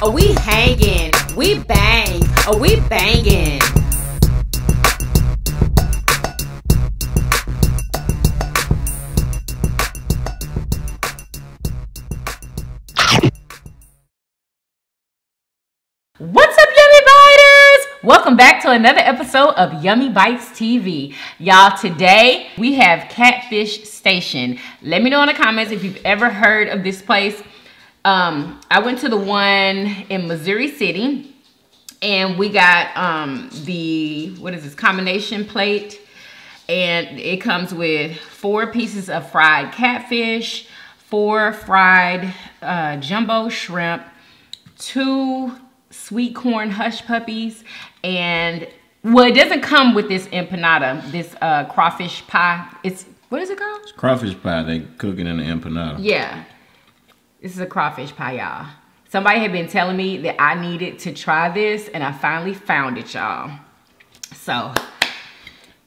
Oh, we hanging, we bang, oh, we banging. What's up, Yummy Biters? Welcome back to another episode of Yummy Bites TV. Y'all, today we have Catfish Station. Let me know in the comments if you've ever heard of this place. Um, I went to the one in Missouri City and we got um, the, what is this, combination plate. And it comes with four pieces of fried catfish, four fried uh, jumbo shrimp, two sweet corn hush puppies and well it doesn't come with this empanada this uh crawfish pie it's what is it called Crawfish pie, they cook it in the empanada. yeah this is a crawfish pie y'all. Somebody had been telling me that i needed to try this and i finally found it y'all. So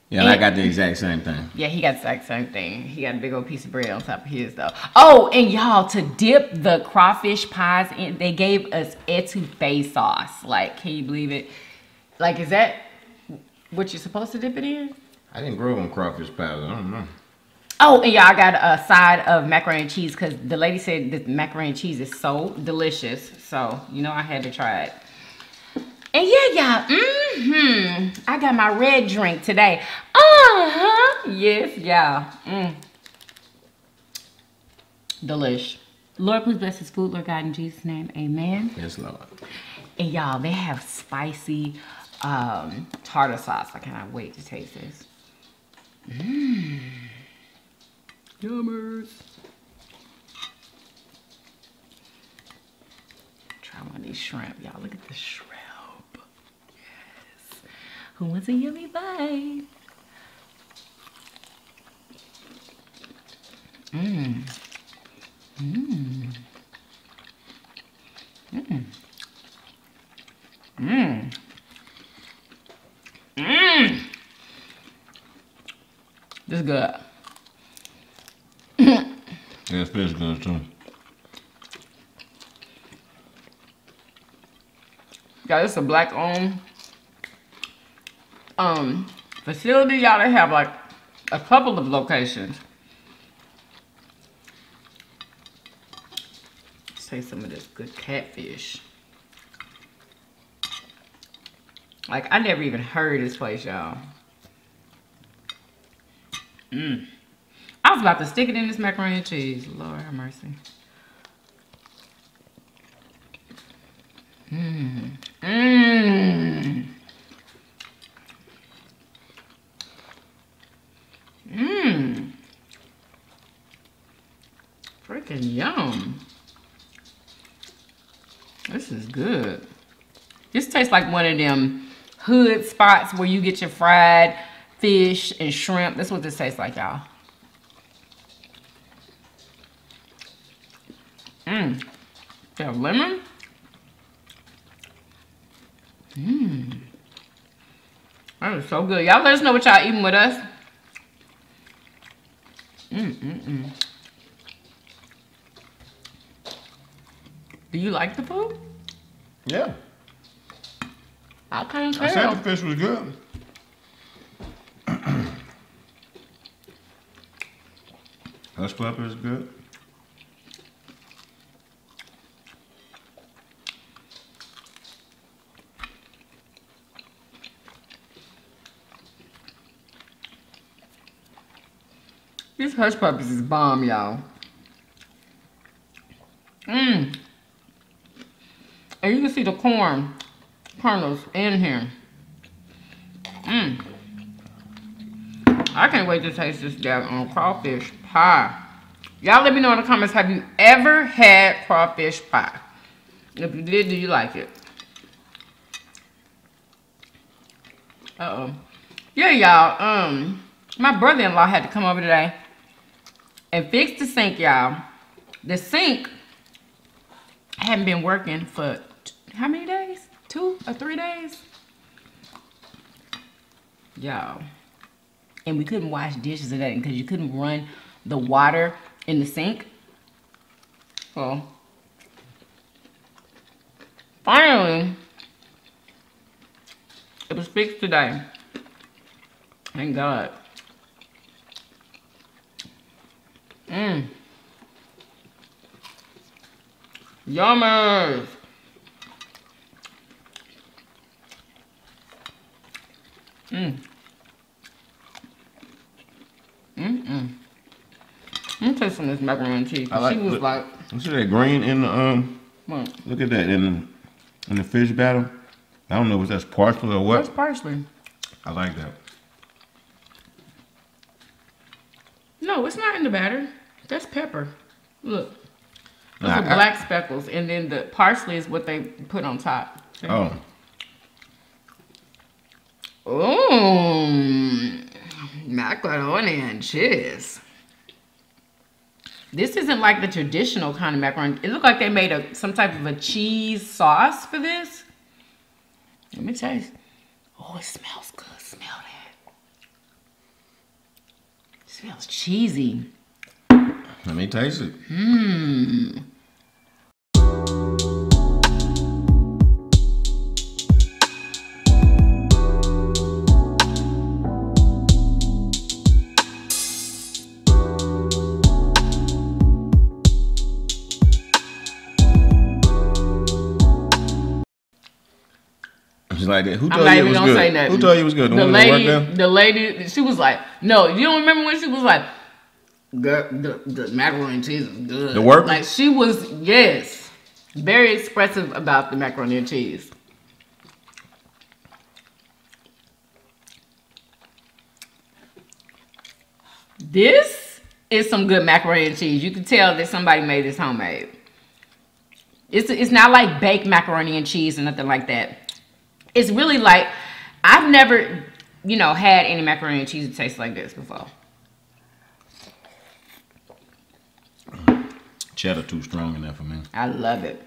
Yeah, and I got the exact same thing. yeah he got the exact same thing. He got a big old piece of bread on top of his though. Oh and y'all to dip the crawfish pies in they gave us etouffee sauce. Like can you believe it? Like is that what you're supposed to dip it in? I didn't grow on crawfish pies. I don't know. Oh and y'all got a side of macaroni and cheese because the lady said that macaroni and cheese is so delicious so you know i had to try it and yeah, y'all, mm-hmm. I got my red drink today. Uh-huh. Yes, y'all. Mm. Delish. Lord, please bless this food, Lord God, in Jesus' name. Amen. Yes, Lord. And y'all, they have spicy um, tartar sauce. I cannot wait to taste this. Mmm. Yummers. Try one of these shrimp. Y'all, look at the shrimp. Yes. Who wants a yummy bite? Mmm. Mmm. Mmm. Mmm. Mmm. This is good. Yeah, fish good too. Y'all, this is a black owned um facility. Y'all they have like a couple of locations. Let's taste some of this good catfish. Like I never even heard this place, y'all. Mmm. I was about to stick it in this macaroni and cheese. Lord have mercy. Mmm. Mmm. Mmm. Freaking yum. This is good. This tastes like one of them hood spots where you get your fried fish and shrimp. That's what this tastes like, y'all. Mmm. They have lemon. Mmm. That is so good. Y'all let us know what y'all eating with us. Mmm, mmm, mmm. Do you like the food? Yeah. I can't I said tell. the fish was good. Hush pepper is good. These hush puppies is bomb, y'all. Mmm. And you can see the corn kernels in here. Mmm. I can't wait to taste this on crawfish pie. Y'all let me know in the comments, have you ever had crawfish pie? If you did, do you like it? Uh-oh. Yeah, y'all. Um, my brother-in-law had to come over today and fix the sink, y'all. The sink hadn't been working for how many days? Two or three days? Y'all. And we couldn't wash dishes or nothing because you couldn't run the water in the sink. Well, finally, it was fixed today. Thank God. Mmm. Yummers. Mmm. Taste some of this macaroni and cheese. I like- she was look- like, You see that green in the um? what? Look at that in the, in the fish batter. I don't know if that's parsley or what. parsley? I like that. No, it's not in the batter. That's pepper. Look. Those Nah, are I- black speckles, and then the parsley is what they put on top. Oh, Ooh, macaroni and cheese. This isn't like the traditional kind of macaroni. It looked like they made a some type of a cheese sauce for this. Let me taste. Oh, it smells good. Smell that. It smells cheesy. Let me taste it. Mmm. Like that. Who told you it was good? Who told you it was good? The, The lady, the lady, she was like, no, you don't remember when she was like, girl, the, the macaroni and cheese is good. The worker? Like she was, yes, very expressive about the macaroni and cheese. This is some good macaroni and cheese. You can tell that somebody made this homemade. It's it's not like baked macaroni and cheese or nothing like that. It's really like I've never, you know, had any macaroni and cheese that tastes like this before. Cheddar too strong in there for me. I love it.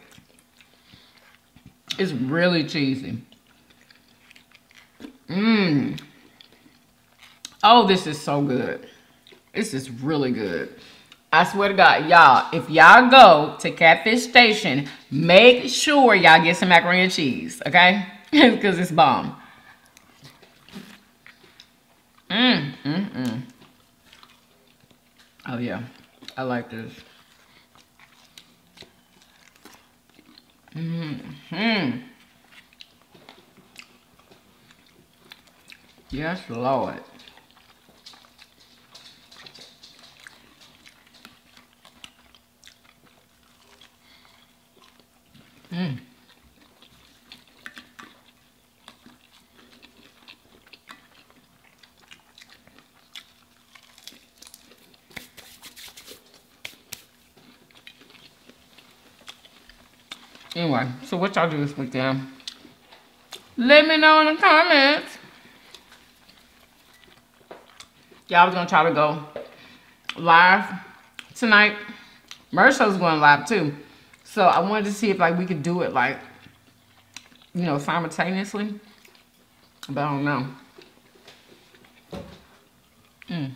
It's really cheesy. Mmm. Oh, this is so good. This is really good. I swear to God, y'all, if y'all go to Catfish Station, make sure y'all get some macaroni and cheese, okay? Because it's bomb. Mmm, mmm, mmm. Oh, yeah. I like this. Hmm. Yes, Lord. Mm. Anyway, so what y'all do this weekend? Let me know in the comments. Y'all was gonna try to go live tonight. Mershow's going live too. So I wanted to see if like we could do it like, you know, simultaneously. But I don't know. Mm.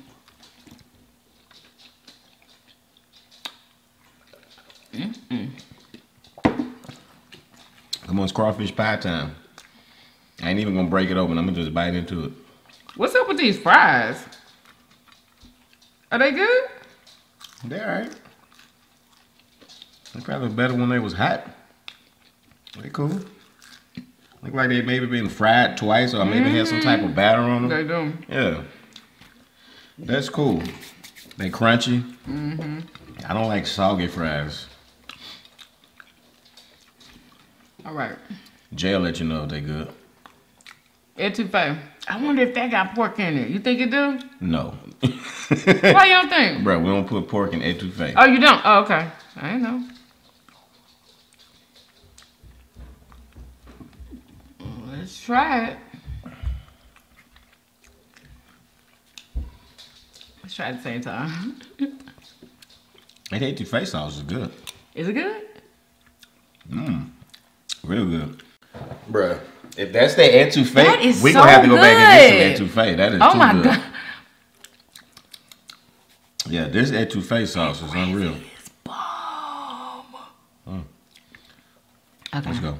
Come on, it's crawfish pie time. I ain't even gonna break it open. I'm gonna just bite into it. What's up with these fries? Are they good? They alright. They probably better when they was hot. They cool. Look like they maybe been fried twice or maybe had some type of batter on them. They do. Yeah. That's cool. They crunchy. Mm-hmm. I don't like soggy fries. All right. Jay'll let you know if they good. Etouffee. I wonder if that got pork in it. You think it do? No. Why you don't think? Bro, we don't put pork in etouffee. Oh, you don't? Oh, okay. I didn't know. Let's try it. Let's try it at the same time. That etouffee sauce is good. Is it good? Real good. Bruh, if that's the etouffee, That is we so gonna have to go back and good. get some etouffee. That is Oh too my good. god. Yeah, this etouffee sauce is unreal. It's bomb. Mm. Okay. Let's go.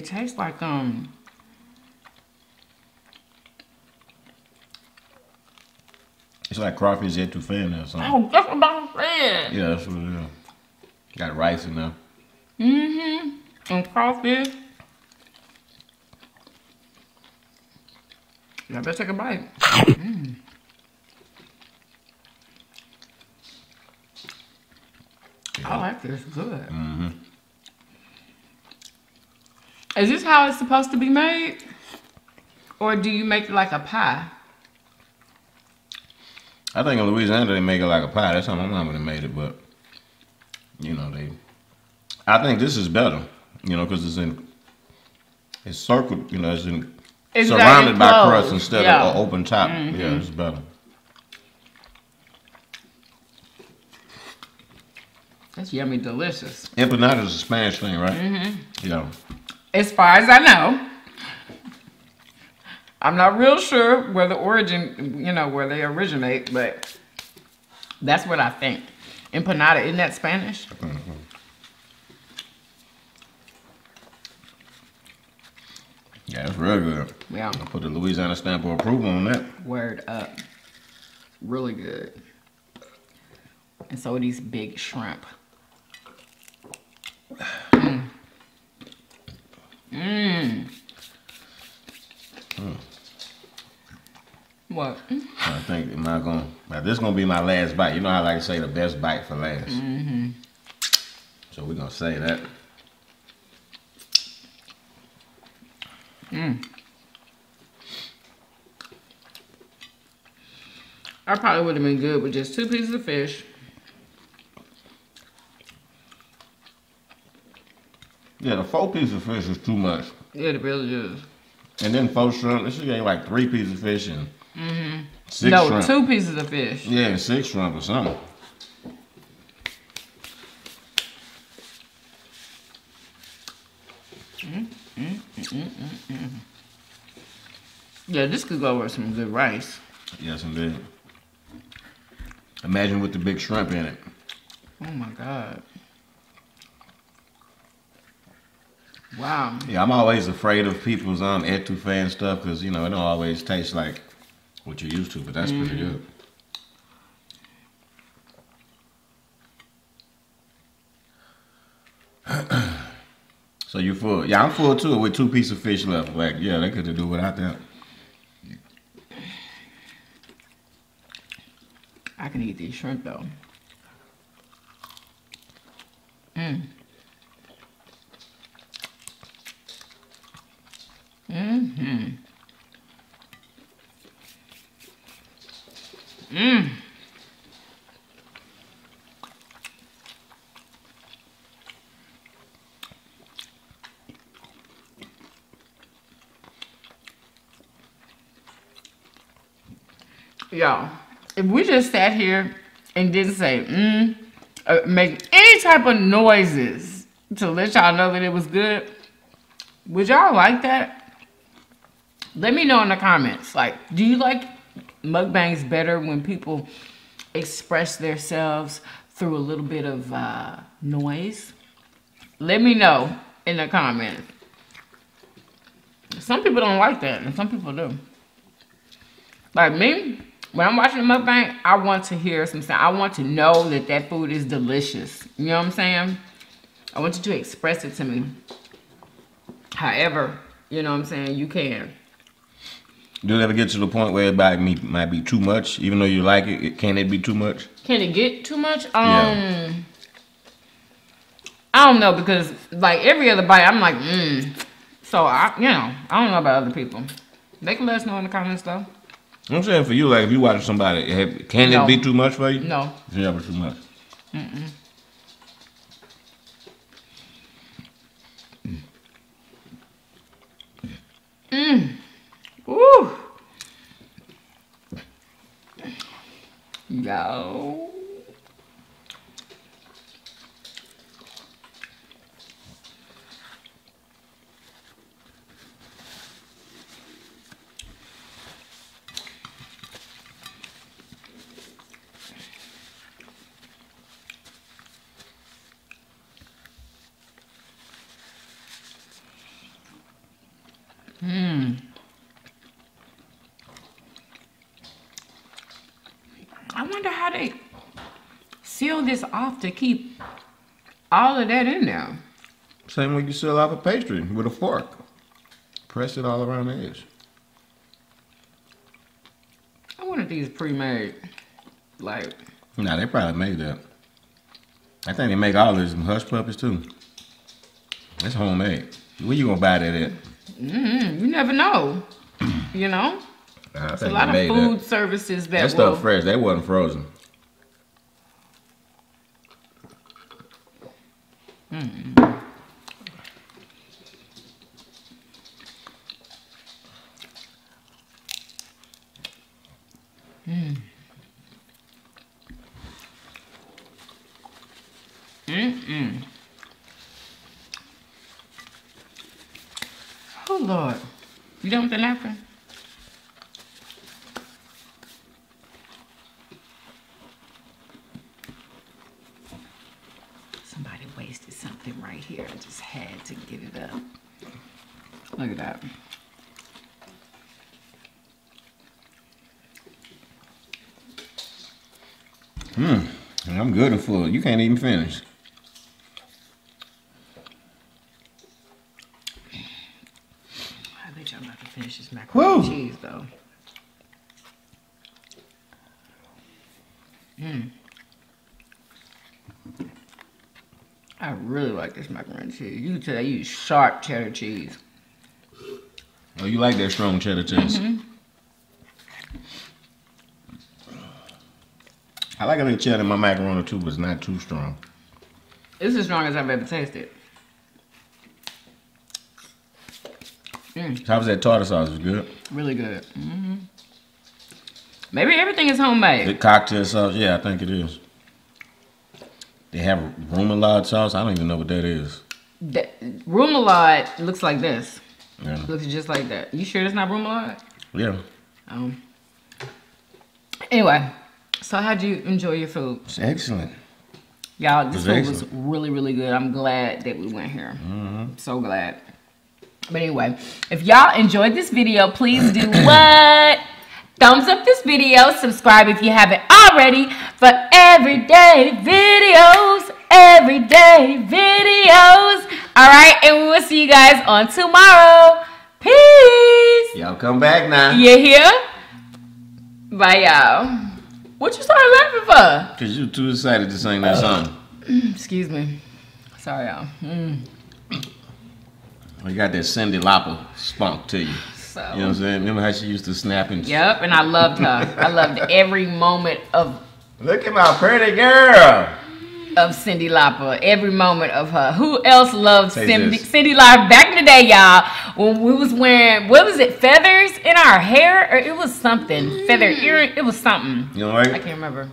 It tastes like um It's like crawfish etouffee in there or something. oh that's what I said. Yeah, that's what it is. Got rice in there. Mm-hmm. And crawfish. Y'all better take a bite. Mm. I like this. Good. Mm-hmm. Is this how it's supposed to be made? Or do you make it like a pie? I think in Louisiana they make it like a pie. That's how my mama made it, but you know they. I think this is better, you know, because it's in. It's circled, you know, it's in It's surrounded by crust instead yeah. of an open top. Mhm. Yeah, it's better. That's yummy delicious. Empanada is a Spanish thing, right? Mm-hmm. Yeah. As far as I know. I'm not real sure where the origin, you know, where they originate, but that's what I think. Empanada, isn't that Spanish? Mm-hmm. Yeah, it's real good. Yeah. I put the Louisiana stamp of approval on that. Word up. Really good. And so are these big shrimp. Mmm. Mmm. What? I think am I gonna now this gonna be my last bite. You know how I like to say the best bite for last. Mm-hmm. So we're gonna say that. Mm. I probably would have been good with just two pieces of fish. Yeah, the four piece of fish is too much. Yeah, it really is. And then four shrimp. This should like three pieces of fish and Mm-hmm. six no, shrimp. two pieces of fish. Yeah, six shrimp or something. Yeah, this could go with some good rice. Yes, indeed. Imagine with the big shrimp in it. Oh my god. Wow. Yeah, I'm always afraid of people's um etouffee and stuff because you know it don't always taste like what you're used to, but that's pretty good. so you full? Yeah, I'm full too with two pieces of fish left. Like, yeah, they could have do without that. I can eat these shrimp though. Mm. Mm-hmm. Mm. Y'all, if we just sat here and didn't say, mm, uh, make any type of noises to let y'all know that it was good, would y'all like that? Let me know in the comments. Like, do you like mukbangs better when people express themselves through a little bit of uh, noise? Let me know in the comments. Some people don't like that, and some people do. Like me, when I'm watching a mukbang, I want to hear some sound. I want to know that that food is delicious. You know what I'm saying? I want you to express it to me. However, you know what I'm saying, you can. Do it ever get to the point where it might be, might be too much, even though you like it? it can it be too much? Can it get too much? Um, Yeah. I don't know because like every other bite, I'm like, mmm. So I, you know, I don't know about other people. They can let us know in the comments though. I'm saying for you, like if you watch somebody, can No. it be too much for you? No. It's never too much. Mm. Mm. Woo. Yo. Hmm. I wonder how they seal this off to keep all of that in there. Same way you seal off a pastry with a fork. Press it all around the edge. I wonder if these pre-made. Like, Nah, they probably made that. I think they make all these hush puppies too. It's homemade. Where you gonna buy that at? Mm -hmm. you never know. You know? I It's a lot they of food that. services that That stuff fresh. That wasn't frozen. Mm-mm. Oh, Lord. You done with the napkin? Somebody wasted something right here. I just had to get it up. Look at that. Mmm, I'm good and full. You can't even finish. I bet y'all about to finish this macaroni Woo. and cheese, though. Mm. I really like this macaroni cheese. You can tell I use sharp cheddar cheese. Oh, you like that strong cheddar cheese? I like a little cheddar in my macaroni too, but it's not too strong. It's as strong as I've ever tasted. Mm, How was that tartar sauce? Was good. really good. hmm Maybe everything is homemade. The cocktail sauce, yeah, I think it is. They have remoulade sauce. I don't even know what that is. The, remoulade looks like this. Yeah, Looks just like that. You sure it's not remoulade? yeah. Um. Anyway, so how'd you enjoy your food, It's excellent. y'all? This was food was really, really good. I'm glad that we went here. So glad. But anyway, if y'all enjoyed this video, please do what? Thumbs up this video. Subscribe if you haven't already for everyday videos. Everyday videos. All right, and we will see you guys on tomorrow. Peace. Y'all come back now. You here? Bye, y'all. What you started laughing for? Cause you too excited to sing that song. Excuse me. Sorry, y'all. Mm, You got that Cyndi Lauper spunk to you. so. You know what I'm saying? Remember how she used to snap and Yep, and I loved her. I loved every moment of Look at my pretty girl. Of Cyndi Lauper. Every moment of her. Who else loved Say Cindy, this. Cyndi Lauper back in the day, y'all? When we was wearing what was it? Feathers in our hair, or it was something feather earring. It was something. You know I can't remember.